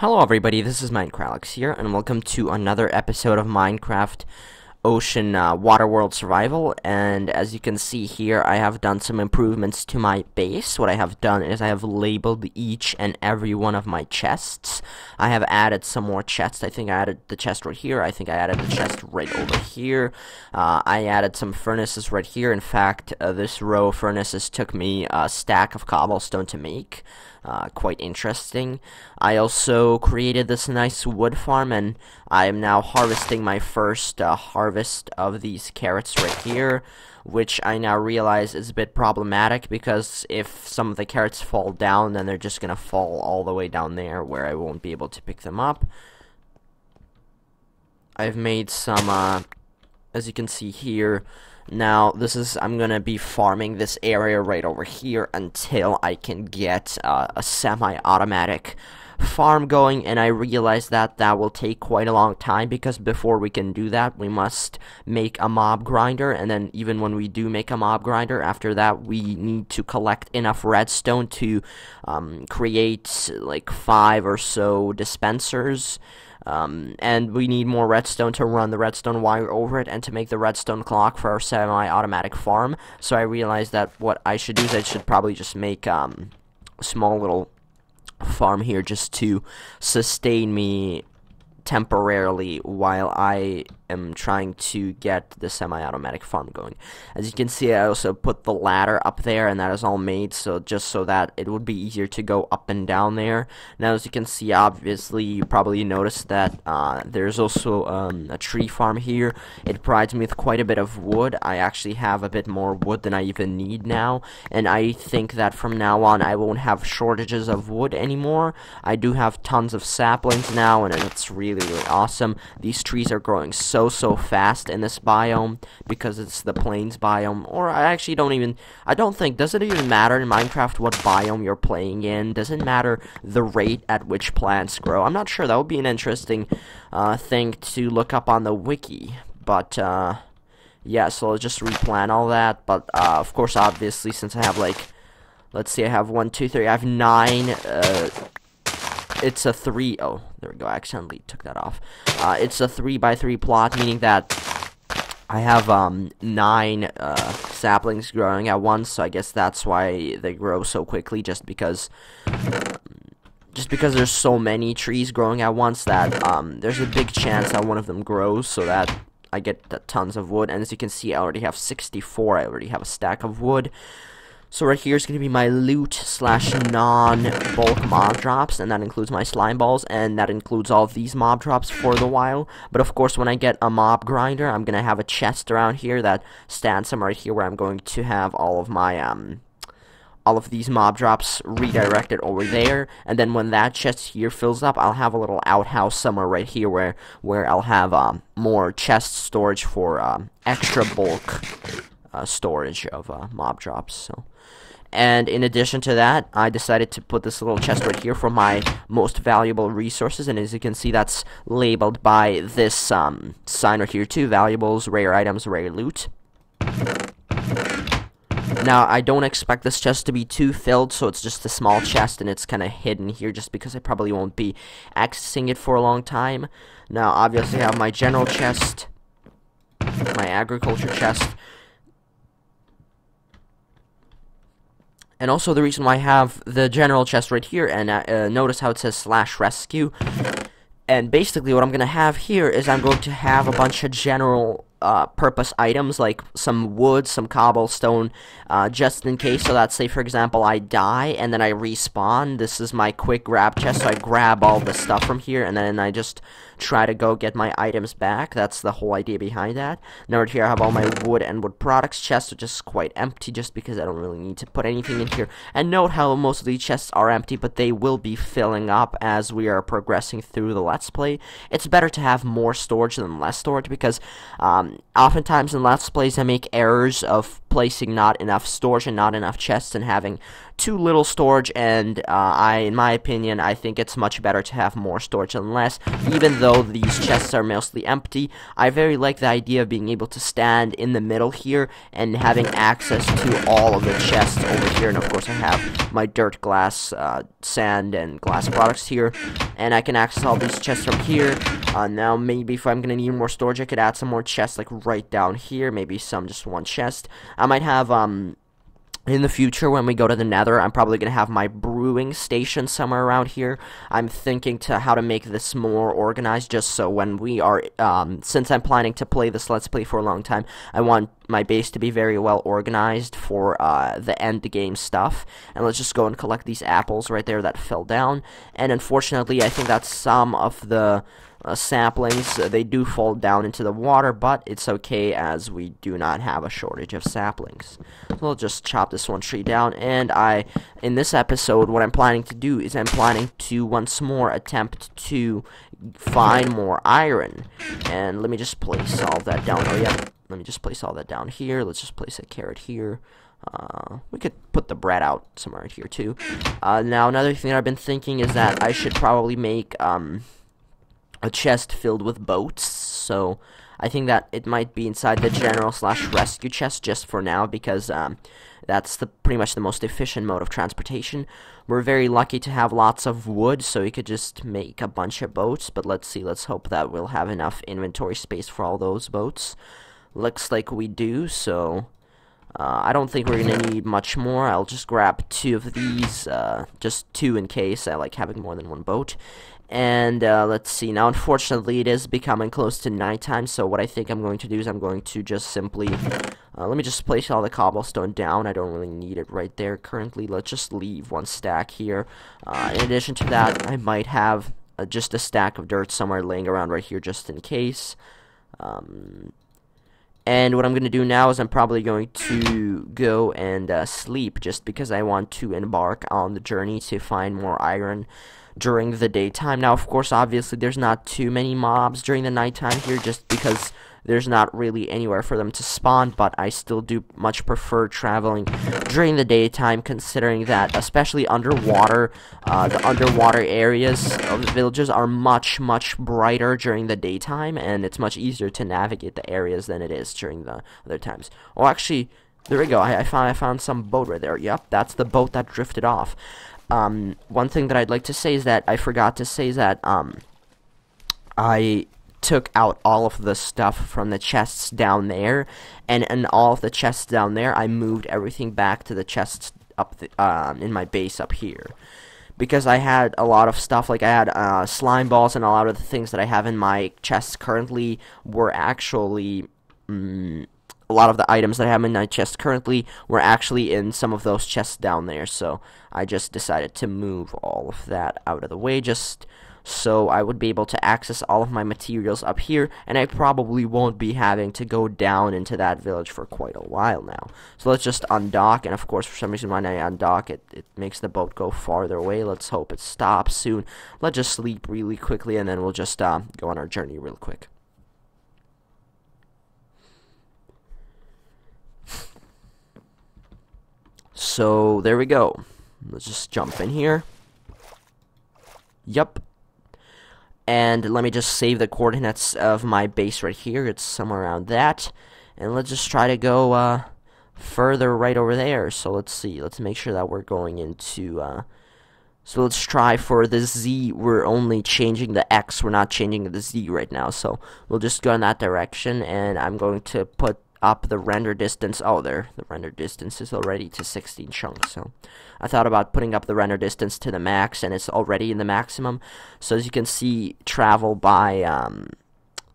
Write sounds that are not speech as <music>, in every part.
Hello everybody, this is MineCralex here, and welcome to another episode of Minecraft Ocean uh, Waterworld Survival, and as you can see here, I have done some improvements to my base. What I have done is I have labeled each and every one of my chests. I have added some more chests. I think I added the chest right here. I think I added the chest right over here. Uh, I added some furnaces right here. In fact, uh, this row of furnaces took me a stack of cobblestone to make. Uh, quite interesting. I also created this nice wood farm and I am now harvesting my first uh, harvest of these carrots right here which I now realize is a bit problematic because if some of the carrots fall down then they're just gonna fall all the way down there where I won't be able to pick them up. I've made some, uh, as you can see here, now, this is, I'm to be farming this area right over here until I can get uh, a semi-automatic farm going, and I realize that that will take quite a long time, because before we can do that, we must make a mob grinder, and then even when we do make a mob grinder, after that, we need to collect enough redstone to um, create, like, five or so dispensers, um, and we need more redstone to run the redstone wire over it and to make the redstone clock for our semi-automatic farm. So I realized that what I should do is I should probably just make um, small little farm here just to sustain me temporarily while I am trying to get the semi-automatic farm going. As you can see, I also put the ladder up there, and that is all made so just so that it would be easier to go up and down there. Now, as you can see, obviously, you probably noticed that uh, there's also um, a tree farm here. It provides me with quite a bit of wood. I actually have a bit more wood than I even need now, and I think that from now on, I won't have shortages of wood anymore. I do have tons of saplings now, and it's really, really awesome. These trees are growing so so so fast in this biome because it's the plains biome or I actually don't even I don't think does it even matter in Minecraft what biome you're playing in? Doesn't matter the rate at which plants grow? I'm not sure. That would be an interesting uh, thing to look up on the wiki but uh, yeah so I'll just replan all that but uh, of course obviously since I have like let's see I have one two three I have nine uh, it's a three oh there we go I accidentally took that off. Uh, it's a three by three plot meaning that I have um nine uh, saplings growing at once so I guess that's why they grow so quickly just because just because there's so many trees growing at once that um there's a big chance that one of them grows so that I get tons of wood. And as you can see I already have 64 I already have a stack of wood so right here is going to be my loot slash non-bulk mob drops, and that includes my slime balls, and that includes all of these mob drops for the while. But of course, when I get a mob grinder, I'm going to have a chest around here that stands somewhere right here where I'm going to have all of my, um, all of these mob drops redirected over there and then when that chest here fills up I'll have a little outhouse somewhere right here where where I'll have um, more chest storage for um, extra bulk uh, storage of uh, mob drops so and in addition to that, I decided to put this little chest right here for my most valuable resources. And as you can see, that's labeled by this um, sign right here too. Valuables, rare items, rare loot. Now, I don't expect this chest to be too filled, so it's just a small chest, and it's kind of hidden here just because I probably won't be accessing it for a long time. Now, obviously, I have my general chest, my agriculture chest, And also the reason why I have the general chest right here, and uh, uh, notice how it says slash rescue. And basically what I'm going to have here is I'm going to have a bunch of general uh, purpose items like some wood, some cobblestone, uh, just in case. So that, say, for example, I die and then I respawn. This is my quick grab chest, so I grab all the stuff from here and then I just try to go get my items back. That's the whole idea behind that. Now, right here, I have all my wood and wood products chests, which is quite empty just because I don't really need to put anything in here. And note how most of these chests are empty, but they will be filling up as we are progressing through the Let's Play. It's better to have more storage than less storage because um, oftentimes in Let's Plays I make errors of placing not enough storage and not enough chests and having too little storage and uh, I in my opinion I think it's much better to have more storage than less. Even though these chests are mostly empty I very like the idea of being able to stand in the middle here and having access to all of the chests over here. And of course I have my dirt glass uh, sand and glass products here. And I can access all these chests from here. Uh, now maybe if I'm gonna need more storage I could add some more chests like right down here. Maybe some just one chest I might have um in the future when we go to the nether i'm probably going to have my brewing station somewhere around here. I'm thinking to how to make this more organized just so when we are um, since i'm planning to play this let's play for a long time i want my base to be very well organized for uh, the end game stuff and let's just go and collect these apples right there that fell down and unfortunately i think that's some of the uh, saplings. Uh, they do fall down into the water, but it's okay as we do not have a shortage of saplings. So we'll just chop this one tree down, and I, in this episode, what I'm planning to do is I'm planning to once more attempt to find more iron. And let me just place all that down. Oh, yeah. Let me just place all that down here. Let's just place a carrot here. Uh, we could put the bread out somewhere here too. Uh, now another thing I've been thinking is that I should probably make um, a chest filled with boats, so I think that it might be inside the general slash rescue chest just for now because um, that's the pretty much the most efficient mode of transportation. We're very lucky to have lots of wood, so we could just make a bunch of boats, but let's see, let's hope that we'll have enough inventory space for all those boats. Looks like we do, so uh, I don't think we're going to need much more. I'll just grab two of these, uh, just two in case. I like having more than one boat. And uh, let's see, now unfortunately it is becoming close to nighttime, so what I think I'm going to do is I'm going to just simply, uh, let me just place all the cobblestone down, I don't really need it right there currently, let's just leave one stack here. Uh, in addition to that, I might have uh, just a stack of dirt somewhere laying around right here just in case. Um, and what I'm going to do now is I'm probably going to go and uh, sleep just because I want to embark on the journey to find more iron during the daytime. Now, of course, obviously, there's not too many mobs during the nighttime here just because there's not really anywhere for them to spawn, but I still do much prefer traveling during the daytime, considering that, especially underwater, uh, the underwater areas of the villages are much, much brighter during the daytime, and it's much easier to navigate the areas than it is during the other times. Oh, actually, there we go. I, I found I found some boat right there. Yep, that's the boat that drifted off. Um, one thing that I'd like to say is that I forgot to say that um, I took out all of the stuff from the chests down there, and in all of the chests down there, I moved everything back to the chests up the, um, in my base up here. Because I had a lot of stuff, like I had uh, slime balls and a lot of the things that I have in my chests currently were actually... Mm, a lot of the items that I have in my chest currently were actually in some of those chests down there, so I just decided to move all of that out of the way just so I would be able to access all of my materials up here, and I probably won't be having to go down into that village for quite a while now. So let's just undock, and of course, for some reason when I undock, it, it makes the boat go farther away. Let's hope it stops soon. Let's just sleep really quickly, and then we'll just uh, go on our journey real quick. So there we go. Let's just jump in here. Yup. And let me just save the coordinates of my base right here. It's somewhere around that. And let's just try to go uh, further right over there. So let's see. Let's make sure that we're going into... Uh, so let's try for the Z. We're only changing the X. We're not changing the Z right now. So we'll just go in that direction. And I'm going to put up the render distance. Oh, there, the render distance is already to 16 chunks. So I thought about putting up the render distance to the max, and it's already in the maximum. So as you can see, travel by um,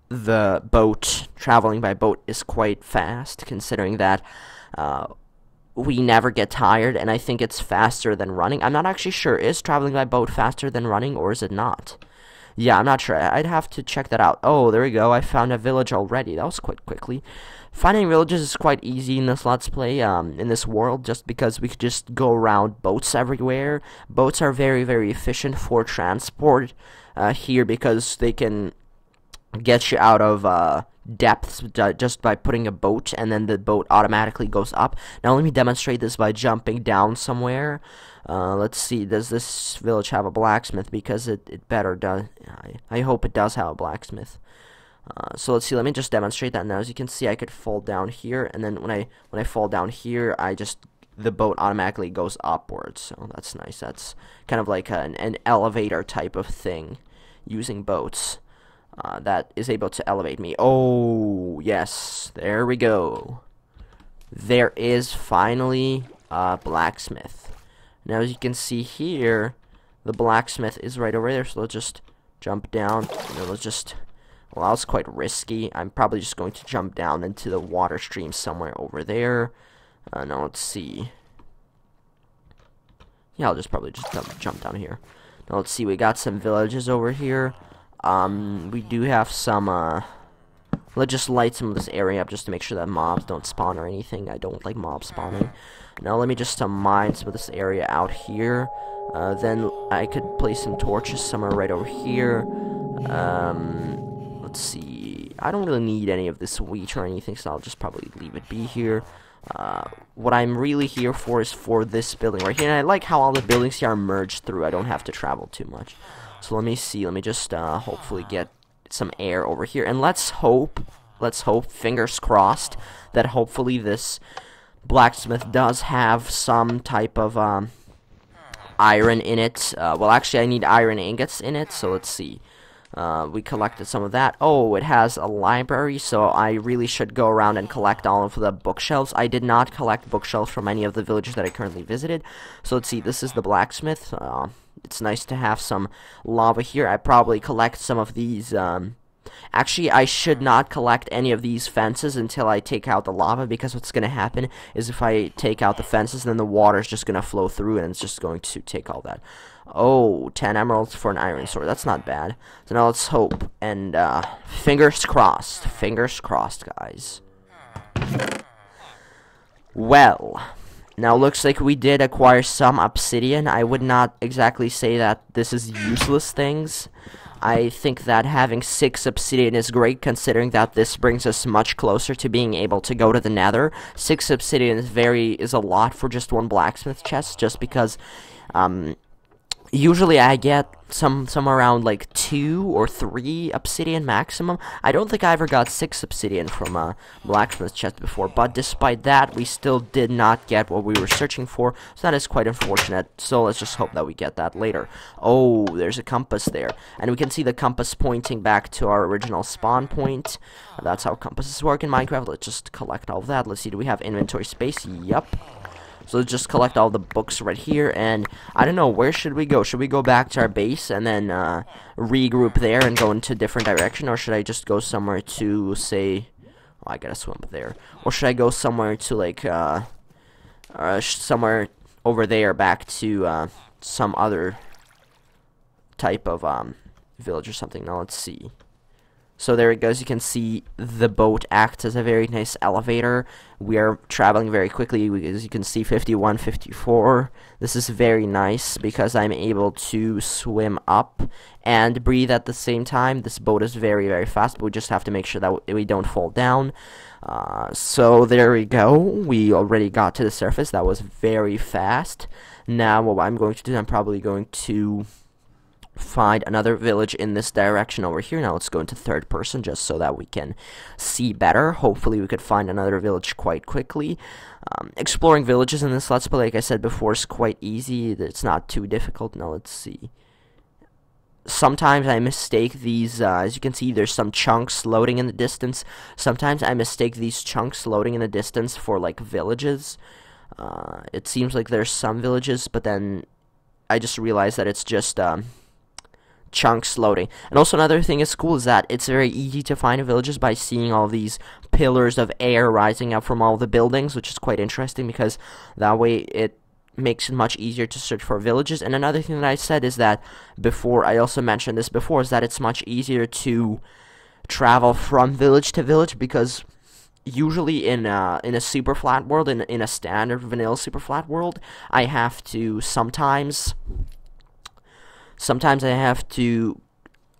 the boat, traveling by boat is quite fast, considering that uh, we never get tired, and I think it's faster than running. I'm not actually sure. Is traveling by boat faster than running, or is it not? Yeah, I'm not sure. I'd have to check that out. Oh, there we go. I found a village already. That was quite quickly. Finding villages is quite easy in this Let's Play, um, in this world, just because we could just go around boats everywhere. Boats are very, very efficient for transport uh, here because they can get you out of uh, depths just by putting a boat and then the boat automatically goes up. Now let me demonstrate this by jumping down somewhere. Uh, let's see, does this village have a blacksmith? Because it, it better does. I, I hope it does have a blacksmith. Uh, so let's see, let me just demonstrate that now. As you can see, I could fall down here, and then when I when I fall down here, I just the boat automatically goes upwards. So that's nice. That's kind of like an, an elevator type of thing using boats uh, that is able to elevate me. Oh, yes. There we go. There is finally a blacksmith. Now, as you can see here, the blacksmith is right over there. So let's just jump down. You know, let's just... Well, that was quite risky. I'm probably just going to jump down into the water stream somewhere over there. Uh, now, let's see. Yeah, I'll just probably just jump, jump down here. Now, let's see. We got some villages over here. Um, we do have some, uh, let's just light some of this area up just to make sure that mobs don't spawn or anything. I don't like mob spawning. Now let me just uh, mine some of this area out here. Uh, then I could place some torches somewhere right over here. Um, let's see. I don't really need any of this wheat or anything, so I'll just probably leave it be here. Uh, what I'm really here for is for this building right here. And I like how all the buildings here are merged through. I don't have to travel too much. So let me see. Let me just uh, hopefully get some air over here. And let's hope, let's hope, fingers crossed, that hopefully this blacksmith does have some type of um, iron in it. Uh, well, actually, I need iron ingots in it, so let's see. Uh, we collected some of that. Oh, it has a library, so I really should go around and collect all of the bookshelves. I did not collect bookshelves from any of the villages that I currently visited. So let's see, this is the blacksmith. Uh, it's nice to have some lava here. I probably collect some of these, um, Actually, I should not collect any of these fences until I take out the lava, because what's going to happen is if I take out the fences, then the water is just going to flow through, and it's just going to take all that. Oh, 10 emeralds for an iron sword. That's not bad. So now let's hope. And, uh, fingers crossed. Fingers crossed, guys. Well, now looks like we did acquire some obsidian. I would not exactly say that this is useless things. I think that having 6 obsidian is great considering that this brings us much closer to being able to go to the nether. 6 obsidian is very is a lot for just one blacksmith chest just because um, usually I get some some around like two or three obsidian maximum. I don't think I ever got six obsidian from a blacksmith's chest before, but despite that, we still did not get what we were searching for, so that is quite unfortunate. So let's just hope that we get that later. Oh, there's a compass there, and we can see the compass pointing back to our original spawn point. That's how compasses work in Minecraft. Let's just collect all of that. Let's see, do we have inventory space? Yup. So let's just collect all the books right here, and I don't know, where should we go? Should we go back to our base and then uh, regroup there and go into a different direction, or should I just go somewhere to, say, oh, I gotta swim there, or should I go somewhere to, like, uh, uh somewhere over there back to uh, some other type of um, village or something? Now let's see. So there it goes. You can see the boat acts as a very nice elevator. We are traveling very quickly. As you can see, 51, 54. This is very nice because I'm able to swim up and breathe at the same time. This boat is very, very fast, but we just have to make sure that we don't fall down. Uh, so there we go. We already got to the surface. That was very fast. Now what I'm going to do, I'm probably going to find another village in this direction over here. Now let's go into third person just so that we can see better. Hopefully we could find another village quite quickly. Um, exploring villages in this Let's Play, like I said before, is quite easy. It's not too difficult. Now let's see. Sometimes I mistake these, uh, as you can see, there's some chunks loading in the distance. Sometimes I mistake these chunks loading in the distance for, like, villages. Uh, it seems like there's some villages, but then I just realized that it's just, um, chunks loading. And also another thing is cool is that it's very easy to find villages by seeing all these pillars of air rising up from all the buildings, which is quite interesting because that way it makes it much easier to search for villages. And another thing that I said is that before, I also mentioned this before, is that it's much easier to travel from village to village because usually in a, in a super flat world, in, in a standard vanilla super flat world, I have to sometimes sometimes I have to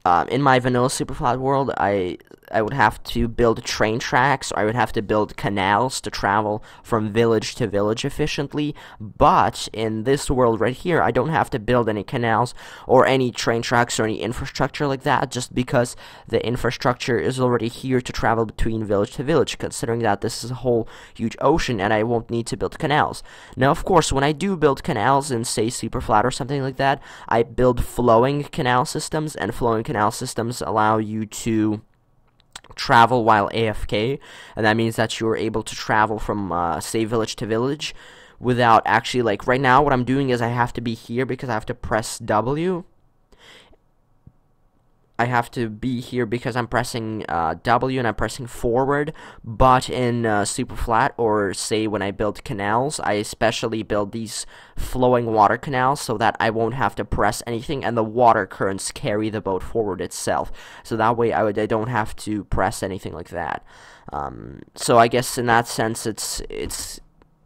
um, in my vanilla superflat world, I I would have to build train tracks, or I would have to build canals to travel from village to village efficiently. But in this world right here, I don't have to build any canals or any train tracks or any infrastructure like that, just because the infrastructure is already here to travel between village to village, considering that this is a whole huge ocean and I won't need to build canals. Now, of course, when I do build canals in, say, Superflat or something like that, I build flowing canal systems, and flowing canal systems allow you to travel while AFK, and that means that you're able to travel from, uh, say, village to village without actually, like, right now what I'm doing is I have to be here because I have to press W, I have to be here because I'm pressing uh, W and I'm pressing forward, but in uh, Superflat, or say when I build canals, I especially build these flowing water canals so that I won't have to press anything and the water currents carry the boat forward itself. So that way I, would, I don't have to press anything like that. Um, so I guess in that sense it's it's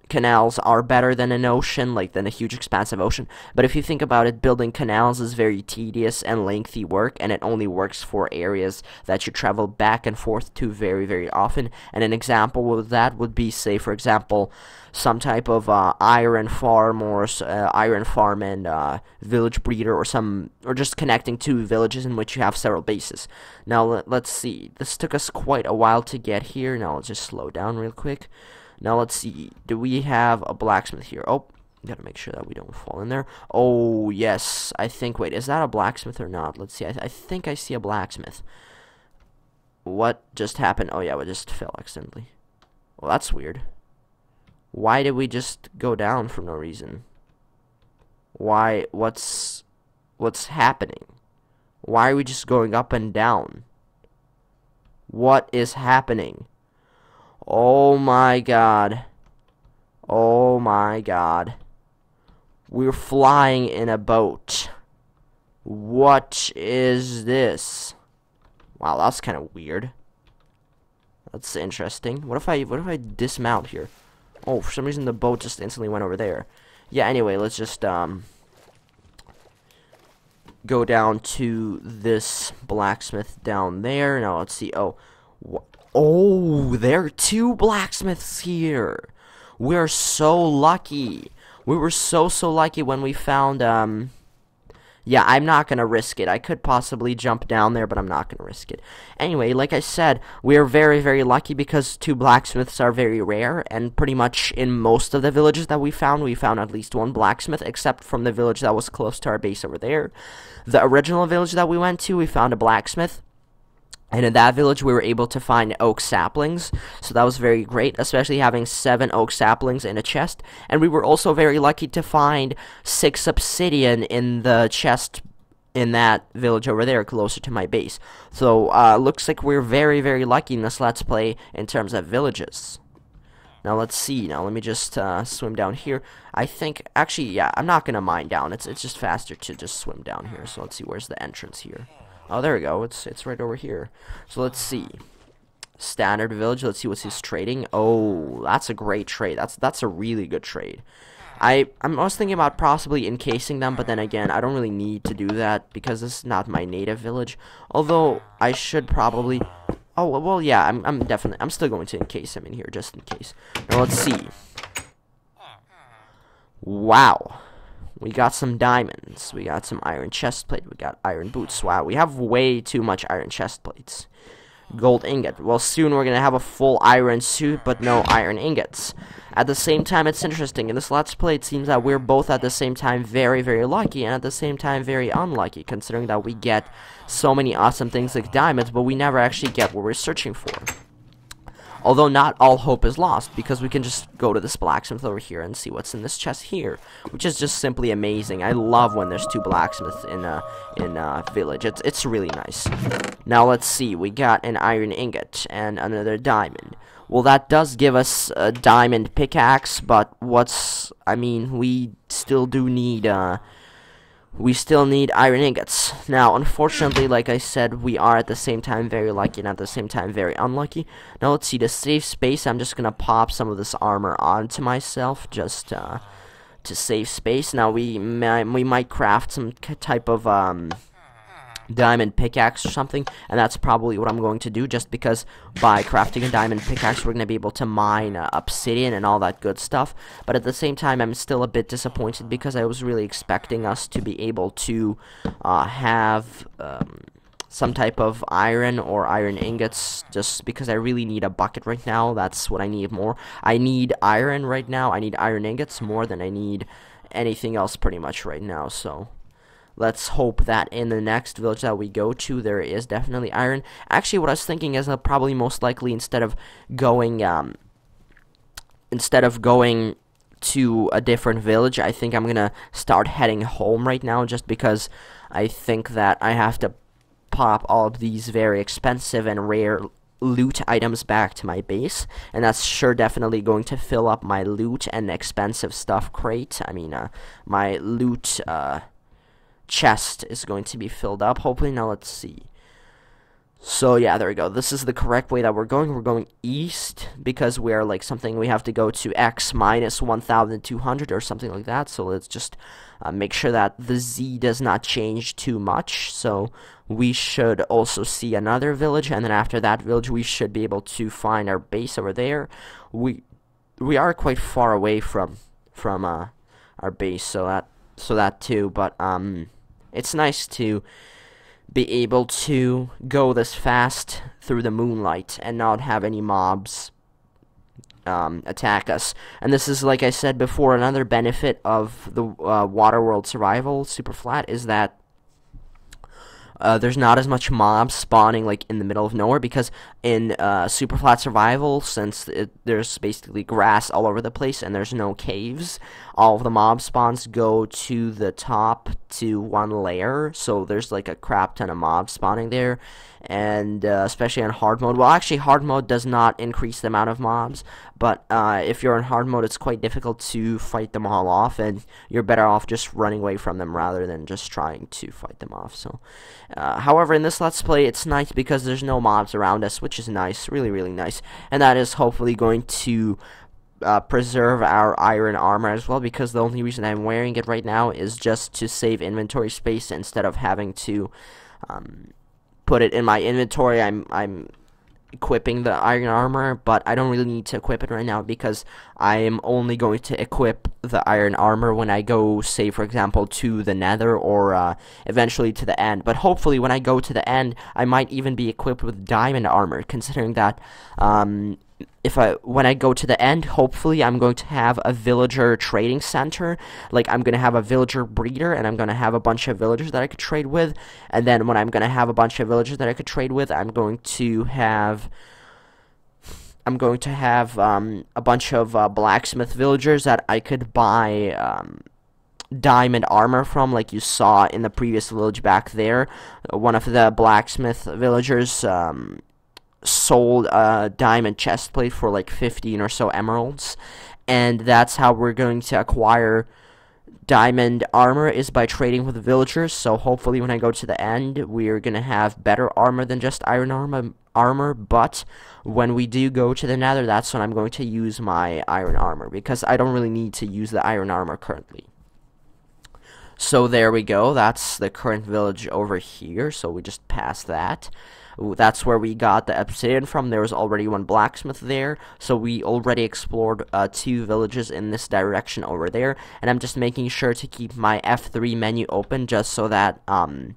canals are better than an ocean, like than a huge expansive ocean. But if you think about it, building canals is very tedious and lengthy work, and it only works for areas that you travel back and forth to very, very often. And an example of that would be, say, for example, some type of uh, iron farm or uh, iron farm and uh, village breeder or some or just connecting two villages in which you have several bases. Now let, let's see. This took us quite a while to get here. Now let's just slow down real quick. Now let's see. Do we have a blacksmith here? Oh, gotta make sure that we don't fall in there. Oh, yes. I think, wait, is that a blacksmith or not? Let's see. I, I think I see a blacksmith. What just happened? Oh, yeah, we just fell accidentally. Well, that's weird. Why did we just go down for no reason? Why, what's, what's happening? Why are we just going up and down? What is happening? Oh my god. Oh my god. We're flying in a boat. What is this? Wow, that's kind of weird. That's interesting. What if I what if I dismount here? Oh, for some reason the boat just instantly went over there. Yeah, anyway, let's just um go down to this blacksmith down there. Now let's see. Oh, Oh, there are two blacksmiths here. We're so lucky. We were so, so lucky when we found, um... Yeah, I'm not going to risk it. I could possibly jump down there, but I'm not going to risk it. Anyway, like I said, we are very, very lucky because two blacksmiths are very rare, and pretty much in most of the villages that we found, we found at least one blacksmith, except from the village that was close to our base over there. The original village that we went to, we found a blacksmith, and in that village, we were able to find oak saplings, so that was very great, especially having seven oak saplings in a chest. And we were also very lucky to find six obsidian in the chest in that village over there, closer to my base. So, uh, looks like we're very, very lucky in this Let's Play in terms of villages. Now, let's see. Now, let me just uh, swim down here. I think, actually, yeah, I'm not going to mine down. It's, it's just faster to just swim down here. So, let's see. Where's the entrance here? Oh, there we go. It's it's right over here. So let's see. Standard village. Let's see what's his trading. Oh, that's a great trade. That's that's a really good trade. I I was thinking about possibly encasing them, but then again, I don't really need to do that because this is not my native village. Although I should probably. Oh well, yeah. I'm I'm definitely I'm still going to encase him in here just in case. Now let's see. Wow. We got some diamonds. We got some iron chest plate. We got iron boots. Wow, we have way too much iron chest plates. Gold ingot. Well, soon we're going to have a full iron suit, but no iron ingots. At the same time, it's interesting. In this Let's Play, it seems that we're both at the same time very, very lucky, and at the same time very unlucky, considering that we get so many awesome things like diamonds, but we never actually get what we're searching for. Although not all hope is lost, because we can just go to this blacksmith over here and see what's in this chest here, which is just simply amazing. I love when there's two blacksmiths in a in a village. It's it's really nice. Now let's see. We got an iron ingot and another diamond. Well, that does give us a diamond pickaxe, but what's I mean, we still do need uh we still need iron ingots. Now, unfortunately, like I said, we are at the same time very lucky and at the same time very unlucky. Now, let's see, to save space, I'm just going to pop some of this armor onto myself just uh, to save space. Now, we, we might craft some type of um, diamond pickaxe or something and that's probably what I'm going to do just because by crafting a diamond pickaxe we're going to be able to mine uh, obsidian and all that good stuff. But at the same time I'm still a bit disappointed because I was really expecting us to be able to uh, have um, some type of iron or iron ingots just because I really need a bucket right now. That's what I need more. I need iron right now. I need iron ingots more than I need anything else pretty much right now so let's hope that in the next village that we go to there is definitely iron. Actually what I was thinking is that probably most likely instead of going um, instead of going to a different village I think I'm gonna start heading home right now just because I think that I have to pop all of these very expensive and rare loot items back to my base and that's sure definitely going to fill up my loot and expensive stuff crate. I mean uh, my loot uh, chest is going to be filled up. Hopefully, now let's see. So yeah, there we go. This is the correct way that we're going. We're going east because we are like something we have to go to x minus 1200 or something like that. So let's just uh, make sure that the z does not change too much. So we should also see another village and then after that village we should be able to find our base over there. We we are quite far away from from uh, our base, so that so that too, but um it's nice to be able to go this fast through the moonlight and not have any mobs um, attack us. And this is, like I said before, another benefit of the uh, Waterworld Survival Super Flat is that uh, there's not as much mobs spawning like in the middle of nowhere because in uh, super flat survival since it, there's basically grass all over the place and there's no caves all of the mob spawns go to the top to one layer. So there's like a crap ton of mobs spawning there and uh, especially on hard mode. Well, actually, hard mode does not increase the amount of mobs, but uh, if you're in hard mode, it's quite difficult to fight them all off, and you're better off just running away from them rather than just trying to fight them off. So, uh, however, in this Let's Play, it's nice because there's no mobs around us, which is nice, really, really nice, and that is hopefully going to uh, preserve our iron armor as well because the only reason I'm wearing it right now is just to save inventory space instead of having to um, put it in my inventory. I'm I'm equipping the iron armor, but I don't really need to equip it right now because I am only going to equip the iron armor when I go, say, for example, to the nether or uh, eventually to the end. But hopefully when I go to the end, I might even be equipped with diamond armor, considering that um, if I when I go to the end, hopefully I'm going to have a villager trading center. Like I'm gonna have a villager breeder, and I'm gonna have a bunch of villagers that I could trade with. And then when I'm gonna have a bunch of villagers that I could trade with, I'm going to have. I'm going to have um, a bunch of uh, blacksmith villagers that I could buy um, diamond armor from, like you saw in the previous village back there. One of the blacksmith villagers um, sold a diamond chestplate for like 15 or so emeralds and that's how we're going to acquire diamond armor is by trading with villagers. So hopefully when I go to the end we're gonna have better armor than just iron armor um, armor. But when we do go to the nether that's when I'm going to use my iron armor because I don't really need to use the iron armor currently. So there we go. That's the current village over here. So we just passed that that's where we got the obsidian from. There was already one blacksmith there, so we already explored uh, two villages in this direction over there. And I'm just making sure to keep my F3 menu open just so that um,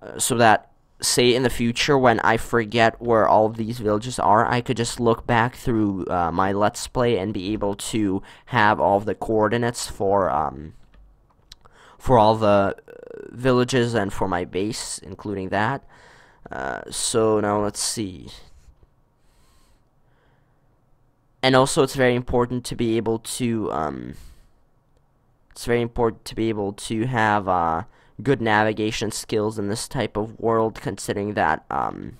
uh, so that say in the future when I forget where all of these villages are, I could just look back through uh, my Let's Play and be able to have all the coordinates for um, for all the uh, villages and for my base, including that. Uh, so now let's see. And also, it's very important to be able to. Um, it's very important to be able to have uh, good navigation skills in this type of world, considering that um,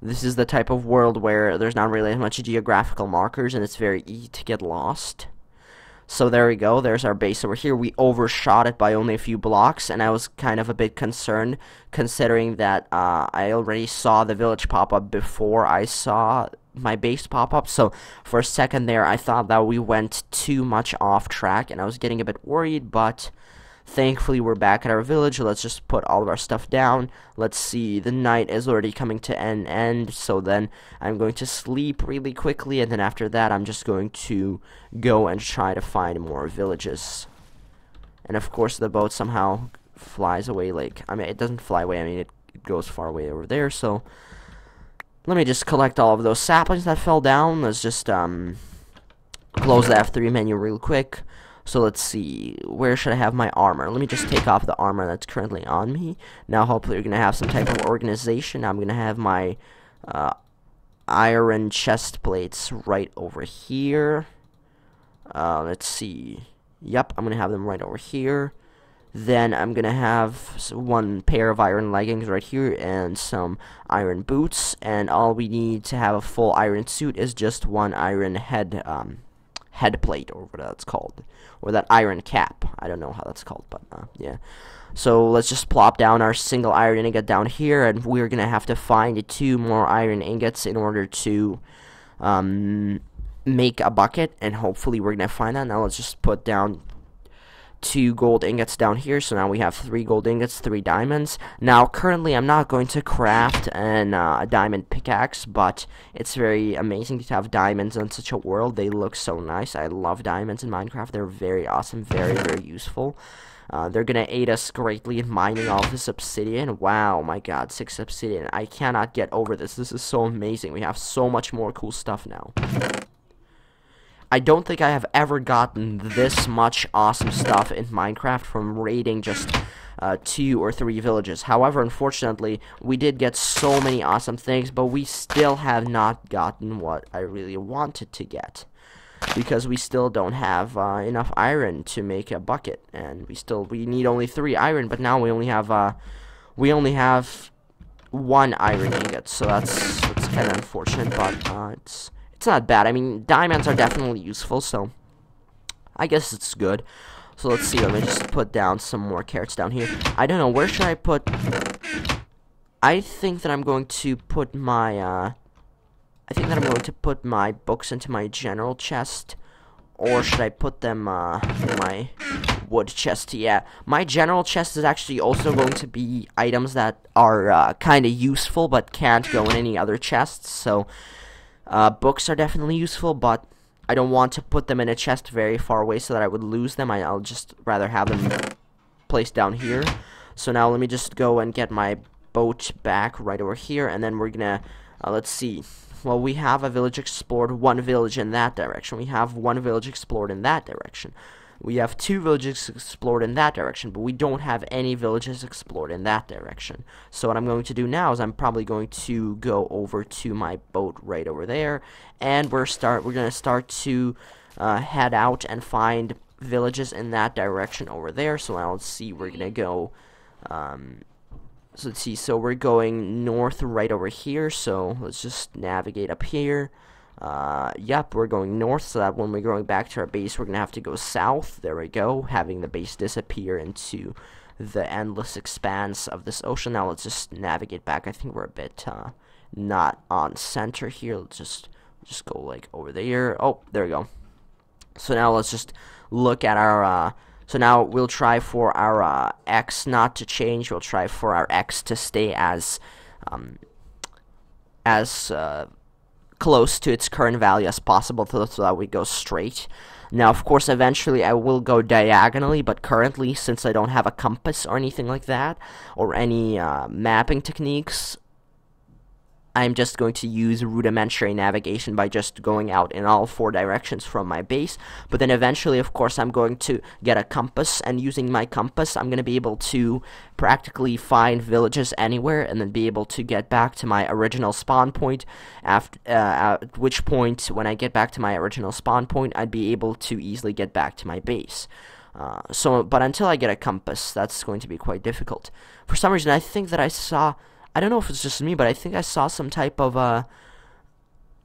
this is the type of world where there's not really as much geographical markers, and it's very easy to get lost. So there we go, there's our base over here. We overshot it by only a few blocks, and I was kind of a bit concerned, considering that uh, I already saw the village pop up before I saw my base pop up. So for a second there, I thought that we went too much off track, and I was getting a bit worried, but Thankfully, we're back at our village. Let's just put all of our stuff down. Let's see, the night is already coming to an end, so then I'm going to sleep really quickly, and then after that, I'm just going to go and try to find more villages. And of course, the boat somehow flies away, like, I mean, it doesn't fly away, I mean, it, it goes far away over there, so... Let me just collect all of those saplings that fell down. Let's just, um, close the F3 menu real quick. So let's see, where should I have my armor? Let me just take off the armor that's currently on me. Now hopefully we're going to have some type of organization. I'm going to have my uh, iron chest plates right over here. Uh, let's see. Yep, I'm going to have them right over here. Then I'm going to have one pair of iron leggings right here and some iron boots. And all we need to have a full iron suit is just one iron head um, head plate or whatever that's called or that iron cap. I don't know how that's called but uh, yeah. So let's just plop down our single iron ingot down here and we're gonna have to find two more iron ingots in order to um, make a bucket and hopefully we're gonna find that. Now let's just put down two gold ingots down here so now we have three gold ingots three diamonds. Now currently I'm not going to craft an uh, a diamond pickaxe but it's very amazing to have diamonds in such a world. They look so nice. I love diamonds in Minecraft. They're very awesome very very useful. Uh, they're gonna aid us greatly in mining all this obsidian. Wow my god six obsidian. I cannot get over this. This is so amazing. We have so much more cool stuff now I don't think I have ever gotten this much awesome stuff in Minecraft from raiding just uh, two or three villages. However, unfortunately, we did get so many awesome things, but we still have not gotten what I really wanted to get. Because we still don't have uh, enough iron to make a bucket, and we still we need only three iron. But now we only have uh, we only have one iron ingot, so that's that's kind of unfortunate. But uh, it's it's not bad. I mean, diamonds are definitely useful, so I guess it's good. So let's see, let me just put down some more carrots down here. I don't know, where should I put... I think that I'm going to put my, uh... I think that I'm going to put my books into my general chest. Or should I put them, uh, in my wood chest? Yeah, my general chest is actually also going to be items that are, uh, kind of useful, but can't go in any other chests, so... Uh, books are definitely useful, but I don't want to put them in a chest very far away so that I would lose them. I, will just rather have them placed down here. So now let me just go and get my boat back right over here, and then we're gonna, uh, let's see. Well, we have a village explored, one village in that direction. We have one village explored in that direction. We have two villages explored in that direction, but we don't have any villages explored in that direction. So what I'm going to do now is I'm probably going to go over to my boat right over there, and we're start we're gonna start to uh, head out and find villages in that direction over there. So now let's see, we're gonna go. Um, so let's see, so we're going north right over here. So let's just navigate up here. Uh, yep, we're going north, so that when we're going back to our base, we're going to have to go south. There we go, having the base disappear into the endless expanse of this ocean. Now let's just navigate back. I think we're a bit uh, not on center here. Let's just just go like over there. Oh, there we go. So now let's just look at our. Uh, so now we'll try for our uh, x not to change. We'll try for our x to stay as um, as uh, close to its current value as possible so that we go straight. Now, of course, eventually I will go diagonally, but currently, since I don't have a compass or anything like that, or any uh, mapping techniques, I'm just going to use rudimentary navigation by just going out in all four directions from my base. But then eventually, of course, I'm going to get a compass, and using my compass, I'm going to be able to practically find villages anywhere, and then be able to get back to my original spawn point. After, uh, at which point, when I get back to my original spawn point, I'd be able to easily get back to my base. Uh, so, but until I get a compass, that's going to be quite difficult. For some reason, I think that I saw I don't know if it's just me, but I think I saw some type of uh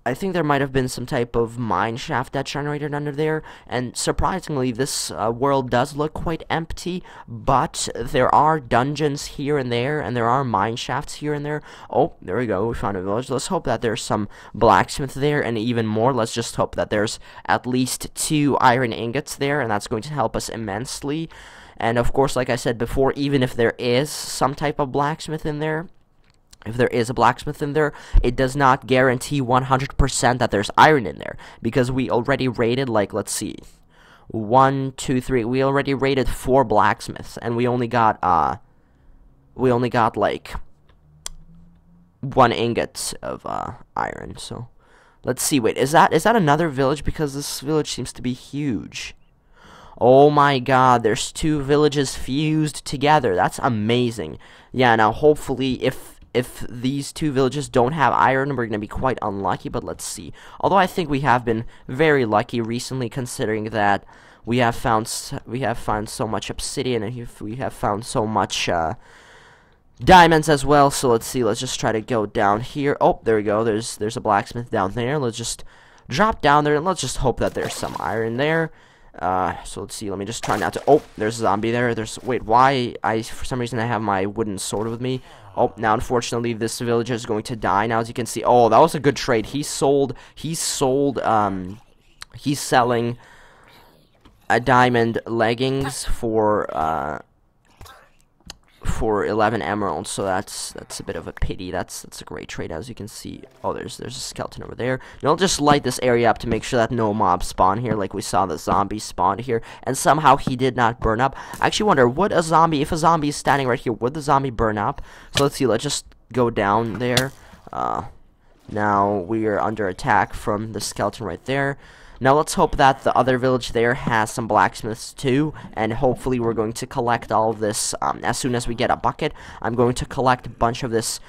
I think there might have been some type of mine shaft that generated under there, and surprisingly, this uh, world does look quite empty, but there are dungeons here and there, and there are mine shafts here and there. Oh, there we go, we found a village. Let's hope that there's some blacksmith there, and even more, let's just hope that there's at least two iron ingots there, and that's going to help us immensely. And of course, like I said before, even if there is some type of blacksmith in there, if there is a blacksmith in there, it does not guarantee 100% that there's iron in there. Because we already raided, like, let's see, one, two, three. We already raided four blacksmiths, and we only got, uh, we only got, like, one ingot of, uh, iron, so. Let's see, wait, is that, is that another village? Because this village seems to be huge. Oh my god, there's two villages fused together. That's amazing. Yeah, now hopefully if if these two villages don't have iron, we're going to be quite unlucky, but let's see. Although I think we have been very lucky recently considering that we have found we have found so much obsidian and we have found so much uh, diamonds as well. So let's see. Let's just try to go down here. Oh, there we go. There's there's a blacksmith down there. Let's just drop down there and let's just hope that there's some iron there. Uh, so let's see. Let me just try not to. Oh, there's a zombie there. There's wait. Why? I for some reason I have my wooden sword with me. Oh, now unfortunately this villager is going to die. Now as you can see. Oh, that was a good trade. He sold. He sold. Um, he's selling a diamond leggings for uh for 11 emeralds, so that's that's a bit of a pity. That's that's a great trade, as you can see. Oh, there's there's a skeleton over there. And I'll just light this area up to make sure that no mobs spawn here, like we saw the zombie spawn here. And somehow he did not burn up. I actually wonder, would a zombie, if a zombie is standing right here, would the zombie burn up? So let's see, let's just go down there. Uh, now we are under attack from the skeleton right there. Now let's hope that the other village there has some blacksmiths too, and hopefully we're going to collect all of this um, as soon as we get a bucket. I'm going to collect a bunch of this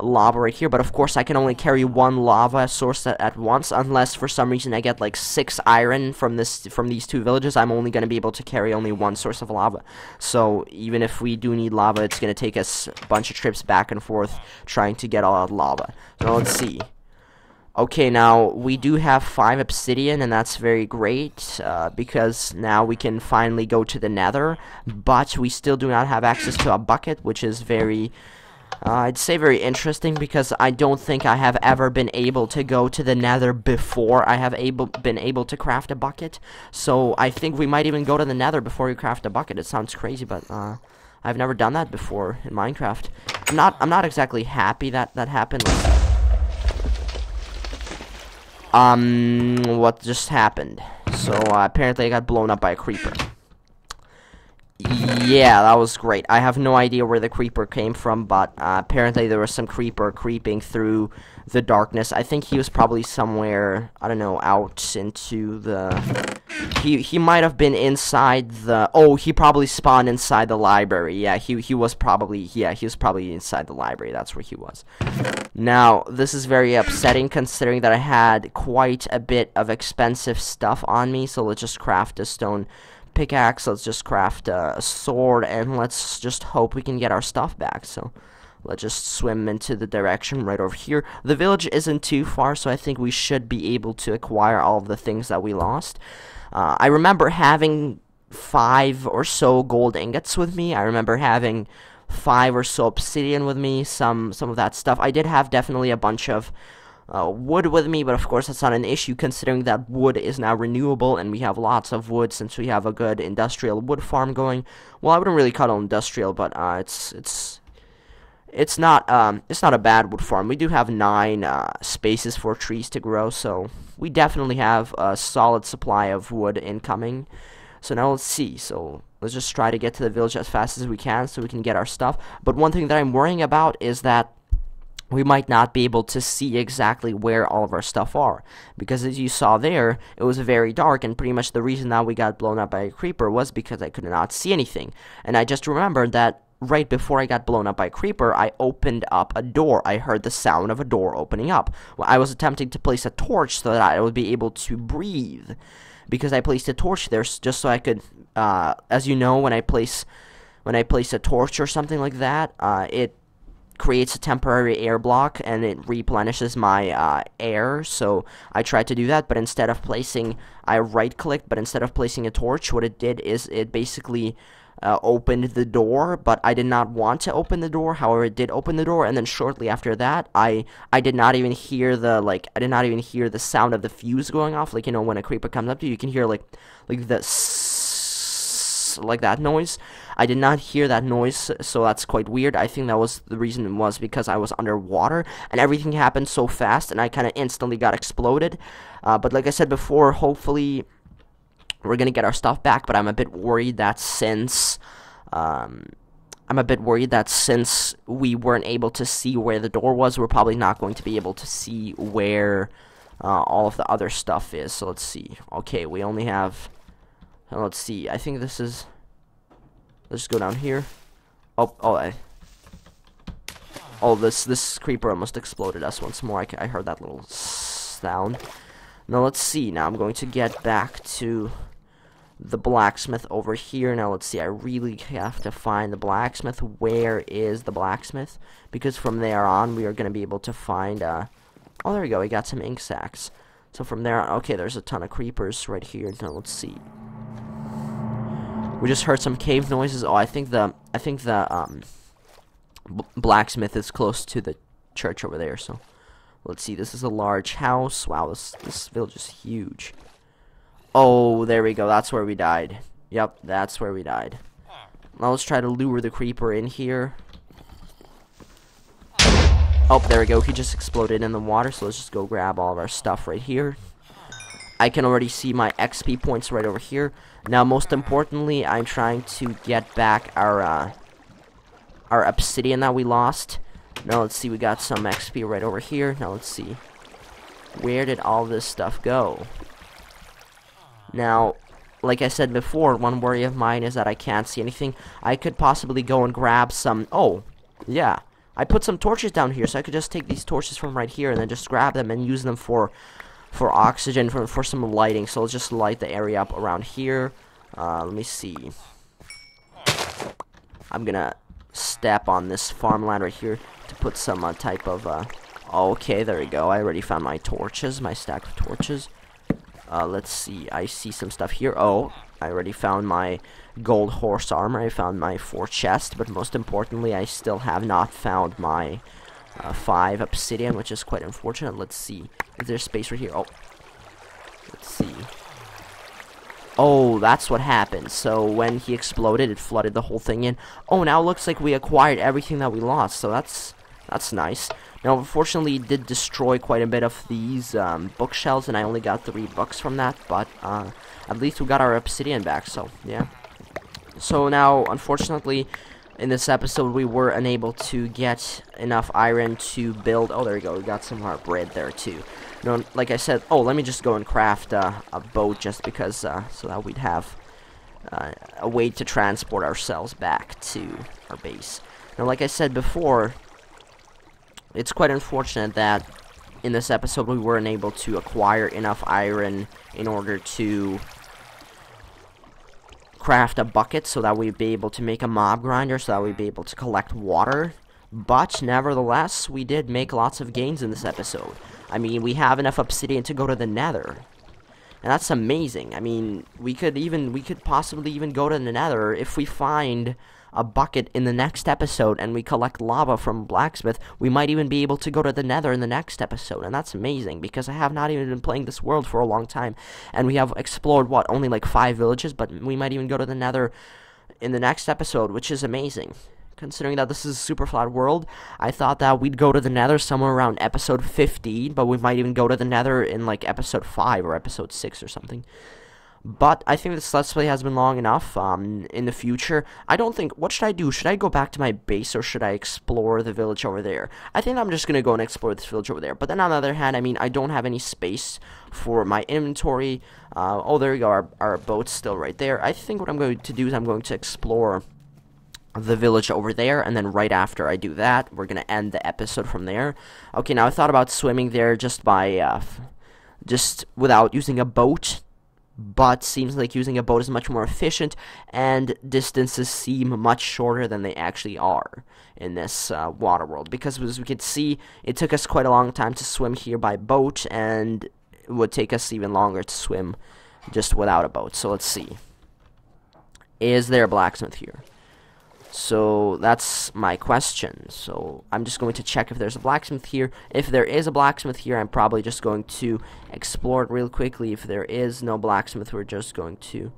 lava right here, but of course I can only carry one lava source at, at, once, unless for some reason I get like six iron from this from these two villages, I'm only going to be able to carry only one source of lava. So even if we do need lava, it's going to take us a bunch of trips back and forth trying to get all that lava. So let's see. Okay, now we do have 5 obsidian, and that's very great, uh, because now we can finally go to the nether, but we still do not have access to a bucket, which is very, uh, I'd say very interesting, because I don't think I have ever been able to go to the nether before I have able been able to craft a bucket, so I think we might even go to the nether before we craft a bucket. It sounds crazy, but, uh, I've never done that before in Minecraft. I'm not, I'm not exactly happy that that happened. Like, um, what just happened? So, uh, apparently I got blown up by a creeper. Yeah, that was great. I have no idea where the creeper came from, but uh, apparently there was some creeper creeping through the darkness. I think he was probably somewhere, I don't know, out into the... He he might have been inside the... Oh, he probably spawned inside the library. Yeah, he, he was probably... Yeah, he was probably inside the library. That's where he was. Now, this is very upsetting considering that I had quite a bit of expensive stuff on me, so let's just craft a stone pickaxe, let's just craft a sword, and let's just hope we can get our stuff back, so... Let's just swim into the direction right over here. The village isn't too far, so I think we should be able to acquire all of the things that we lost. Uh, I remember having five or so gold ingots with me. I remember having five or so obsidian with me, some some of that stuff. I did have definitely a bunch of uh, wood with me, but of course that's not an issue considering that wood is now renewable and we have lots of wood since we have a good industrial wood farm going. Well, I wouldn't really call it industrial, but uh, it's it's it's not um, it's not a bad wood farm. We do have nine uh, spaces for trees to grow, so we definitely have a solid supply of wood incoming. So now let's see. So let's just try to get to the village as fast as we can so we can get our stuff. But one thing that I'm worrying about is that we might not be able to see exactly where all of our stuff are. Because as you saw there, it was very dark, and pretty much the reason that we got blown up by a creeper was because I could not see anything. And I just remembered that right before I got blown up by a creeper, I opened up a door. I heard the sound of a door opening up. Well, I was attempting to place a torch so that I would be able to breathe. Because I placed a torch there just so I could, uh, as you know, when I place when I place a torch or something like that, uh, it creates a temporary air block and it replenishes my uh, air so I tried to do that but instead of placing I right clicked but instead of placing a torch what it did is it basically uh, opened the door, but I did not want to open the door. However, it did open the door, and then shortly after that, I I did not even hear the like I did not even hear the sound of the fuse going off. Like you know when a creeper comes up to you, you can hear like like the like that noise. I did not hear that noise, so that's quite weird. I think that was the reason was because I was underwater and everything happened so fast and I kind of instantly got exploded. Uh, but like I said before, hopefully we're gonna get our stuff back. But I'm a bit worried that since um, I'm a bit worried that since we weren't able to see where the door was, we're probably not going to be able to see where uh, all of the other stuff is. So let's see. Okay, we only have. Let's see. I think this is. Let's go down here. Oh, oh, I. Oh, this this creeper almost exploded us once more. I, I heard that little sound. Now let's see. Now I'm going to get back to the blacksmith over here. Now let's see, I really have to find the blacksmith. Where is the blacksmith? Because from there on, we are going to be able to find, uh, oh, there we go, we got some ink sacs. So from there on, okay, there's a ton of creepers right here. Now let's see. We just heard some cave noises. Oh, I think the, I think the, um, blacksmith is close to the church over there, so. Let's see, this is a large house. Wow, this, this village is huge. Oh, there we go. That's where we died. Yep, that's where we died. Now let's try to lure the creeper in here. Oh, there we go. He just exploded in the water, so let's just go grab all of our stuff right here. I can already see my XP points right over here. Now, most importantly, I'm trying to get back our, uh, our obsidian that we lost. Now, let's see. We got some XP right over here. Now, let's see. Where did all this stuff go? Now, like I said before, one worry of mine is that I can't see anything. I could possibly go and grab some... Oh, yeah. I put some torches down here, so I could just take these torches from right here and then just grab them and use them for for oxygen, for, for some lighting. So let's just light the area up around here. Uh, let me see. I'm gonna step on this farmland right here to put some uh, type of... Uh, okay, there we go. I already found my torches, my stack of torches. Uh, let's see. I see some stuff here. Oh, I already found my gold horse armor. I found my four chest, but most importantly, I still have not found my uh, five obsidian, which is quite unfortunate. Let's see. Is there space right here? Oh, let's see. Oh, that's what happened. So when he exploded, it flooded the whole thing in. Oh, now it looks like we acquired everything that we lost. So that's that's nice. Now, unfortunately, it did destroy quite a bit of these um, bookshelves, and I only got three books from that, but uh, at least we got our obsidian back, so, yeah. So now, unfortunately, in this episode, we were unable to get enough iron to build... Oh, there we go, we got some more bread there, too. You like I said... Oh, let me just go and craft uh, a boat just because, uh, so that we'd have uh, a way to transport ourselves back to our base. Now, like I said before, it's quite unfortunate that in this episode we weren't able to acquire enough iron in order to craft a bucket so that we'd be able to make a mob grinder so that we'd be able to collect water. But nevertheless, we did make lots of gains in this episode. I mean, we have enough obsidian to go to the nether. And that's amazing. I mean, we could even, we could possibly even go to the nether if we find a bucket in the next episode and we collect lava from blacksmith, we might even be able to go to the nether in the next episode. And that's amazing because I have not even been playing this world for a long time. And we have explored, what, only like five villages, but we might even go to the nether in the next episode, which is amazing. Considering that this is a super flat world, I thought that we'd go to the nether somewhere around episode 15, but we might even go to the nether in like episode 5 or episode 6 or something. But I think this Let's Play has been long enough. Um, in the future, I don't think... What should I do? Should I go back to my base or should I explore the village over there? I think I'm just going to go and explore this village over there. But then on the other hand, I mean, I don't have any space for my inventory. Uh, oh, there we go. Our, our boat's still right there. I think what I'm going to do is I'm going to explore the village over there, and then right after I do that, we're to end the episode from there. Okay, now I thought about swimming there just by... Uh, just without using a boat but seems like using a boat is much more efficient and distances seem much shorter than they actually are in this uh, water world. Because as we could see it took us quite a long time to swim here by boat and it would take us even longer to swim just without a boat. So let's see. Is there a blacksmith here so that's my question. So I'm just going to check if there's a blacksmith here. If there is a blacksmith here, I'm probably just going to explore it real quickly. If there is no blacksmith, we're just going to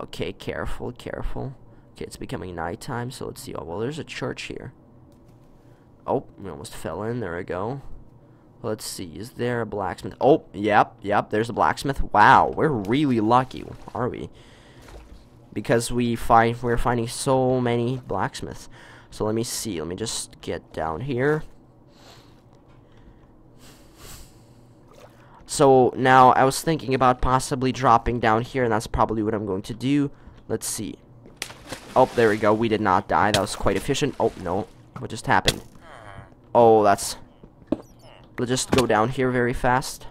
Okay, careful, careful. Okay, it's becoming nighttime, so let's see. Oh, well, there's a church here. Oh, we almost fell in. There we go. Let's see. Is there a blacksmith? Oh, yep, yep. There's a blacksmith. Wow, we're really lucky, are we? Because we find we're finding so many blacksmiths. So let me see. Let me just get down here. So now I was thinking about possibly dropping down here, and that's probably what I'm going to do. Let's see. Oh, there we go. We did not die. That was quite efficient. Oh, no. What just happened? Oh, that's... Let's just go down here very fast.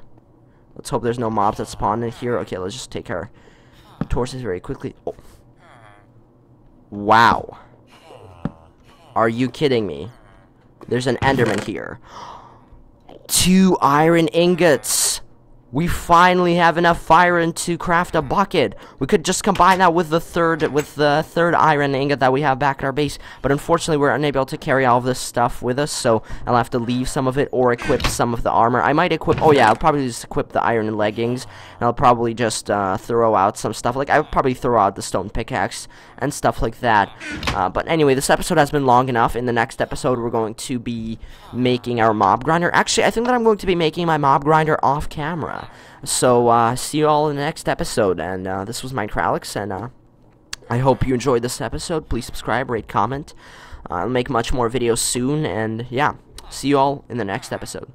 Let's hope there's no mobs that spawn in here. Okay, let's just take our torches very quickly. Oh. Wow. Are you kidding me? There's an Enderman here. <gasps> Two iron ingots. We finally have enough iron to craft a bucket. We could just combine that with the third with the third iron ingot that we have back at our base. But unfortunately, we're unable to carry all of this stuff with us, so I'll have to leave some of it or equip some of the armor. I might equip. Oh yeah, I'll probably just equip the iron leggings, and I'll probably just uh, throw out some stuff. Like I'll probably throw out the stone pickaxe and stuff like that. Uh, but anyway, this episode has been long enough. In the next episode, we're going to be making our mob grinder. Actually, I think that I'm going to be making my mob grinder off camera. So, uh, see you all in the next episode. And uh, this was Minecraft and uh, I hope you enjoyed this episode. Please subscribe, rate, comment. I'll make much more videos soon, and yeah, see you all in the next episode.